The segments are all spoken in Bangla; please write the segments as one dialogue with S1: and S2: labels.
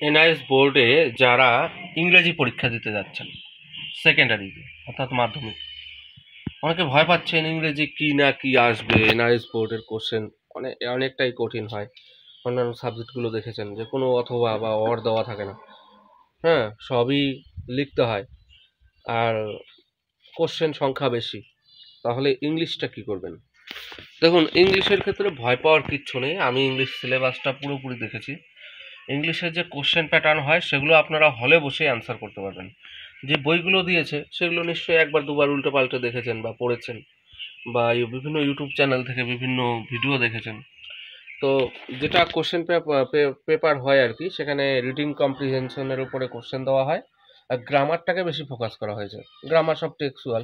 S1: এনআইএস বোর্ডে যারা ইংরেজি পরীক্ষা দিতে যাচ্ছেন সেকেন্ডারিতে অর্থাৎ মাধ্যমিক, অনেকে ভয় পাচ্ছেন ইংরেজি কী না কী আসবে এনআইএস বোর্ডের কোশ্চেন অনেক অনেকটাই কঠিন হয়। অন্যান্য সাবজেক্টগুলো দেখেছেন যে কোনো অথবা বা অর দেওয়া থাকে না। হ্যাঁ সবই লিখতে হয়। আর কোশ্চেন সংখ্যা বেশি, তাহলে ইংলিশটা কি করবেন? দেখুন, ইংলিশের ক্ষেত্রে ভয় পাওয়ার কিচ্ছু নেই। আমি ইংলিশ সিলেবাসটা পুরোপুরি দেখেছি। ইংলিশের যে কোশ্চেন প্যাটার্ন হয়, সেগুলো আপনারা হলে বসে অ্যান্সার করতে পারবেন। যে বইগুলো দিয়েছে, সেগুলো নিশ্চয়ই একবার দুবার উল্টো পাল্টে দেখেছেন বা পড়েছেন বা বিভিন্ন ইউটিউব চ্যানেল থেকে বিভিন্ন ভিডিও দেখেছেন। তো যেটা কোশ্চেন পেপার হয় আর কি, সেখানে রিডিং কম্প্রিহেনশনের উপরে কোশ্চেন দেওয়া হয় আর গ্রামারটাকে বেশি ফোকাস করা হয়েছে। গ্রামার সব টেক্সুয়াল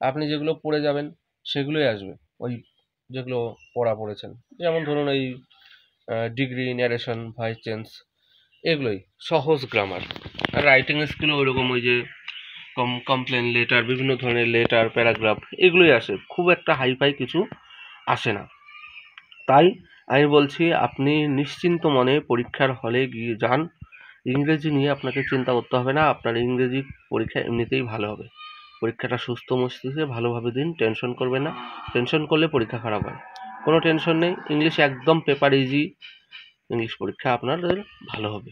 S1: আপনি যেগুলো পড়ে যাবেন, সেগুলোই আসবে। ওই যেগুলো পড়া পড়েছেন। যেমন ধরুন এই ডিগ্রি ন্যারেশন ভয়েস চেঞ্জ এগুলোই। সহজ গ্রামার আর রাইটিং স্কিলও ওইরকম ওই যে কম কমপ্লেন লেটার বিভিন্ন ধরনের লেটার প্যারাগ্রাফ এগুলোই আসে। খুব একটা হাইফাই কিছু আসে না। তাই আমি বলছি, আপনি নিশ্চিন্ত মনে পরীক্ষার হলে গিয়ে যান। ইংরেজি নিয়ে আপনাকে চিন্তা করতে হবে না। আপনার ইংরেজি পরীক্ষা এমনিতেই ভালো হবে। পরীক্ষাটা সুস্থ মস্তিষ্কে ভালোভাবে দিন টেনশন করবেন না। টেনশন করলে পরীক্ষা খারাপ হয়। কোনো টেনশন নেই ইংলিশ একদম পেপার ইজি ইংলিশ পরীক্ষা আপনাদের ভালো হবে।